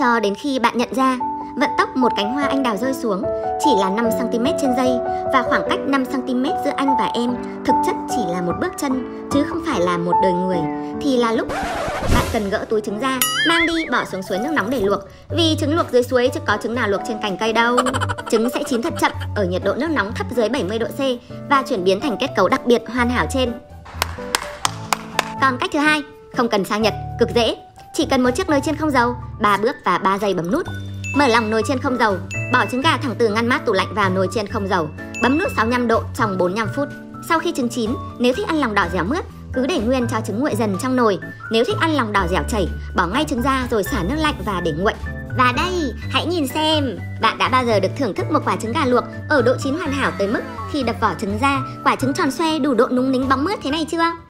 cho đến khi bạn nhận ra. Vận tốc một cánh hoa anh đào rơi xuống chỉ là 5cm trên giây và khoảng cách 5cm giữa anh và em thực chất chỉ là một bước chân, chứ không phải là một đời người. Thì là lúc bạn cần gỡ túi trứng ra, mang đi, bỏ xuống suối nước nóng để luộc. Vì trứng luộc dưới suối chứ có trứng nào luộc trên cành cây đâu. Trứng sẽ chín thật chậm ở nhiệt độ nước nóng thấp dưới 70 độ C và chuyển biến thành kết cấu đặc biệt hoàn hảo trên. Còn cách thứ hai, không cần sang Nhật, cực dễ chỉ cần một chiếc nồi chiên không dầu, 3 bước và 3 giây bấm nút. Mở lòng nồi chiên không dầu, bỏ trứng gà thẳng từ ngăn mát tủ lạnh vào nồi chiên không dầu, bấm nút 65 độ trong 45 phút. Sau khi trứng chín, nếu thích ăn lòng đỏ dẻo mướt, cứ để nguyên cho trứng nguội dần trong nồi. Nếu thích ăn lòng đỏ dẻo chảy, bỏ ngay trứng ra rồi xả nước lạnh và để nguội. Và đây, hãy nhìn xem, bạn đã bao giờ được thưởng thức một quả trứng gà luộc ở độ chín hoàn hảo tới mức khi đập vỏ trứng ra, quả trứng tròn xoe đủ độ núng nính bóng mướt thế này chưa?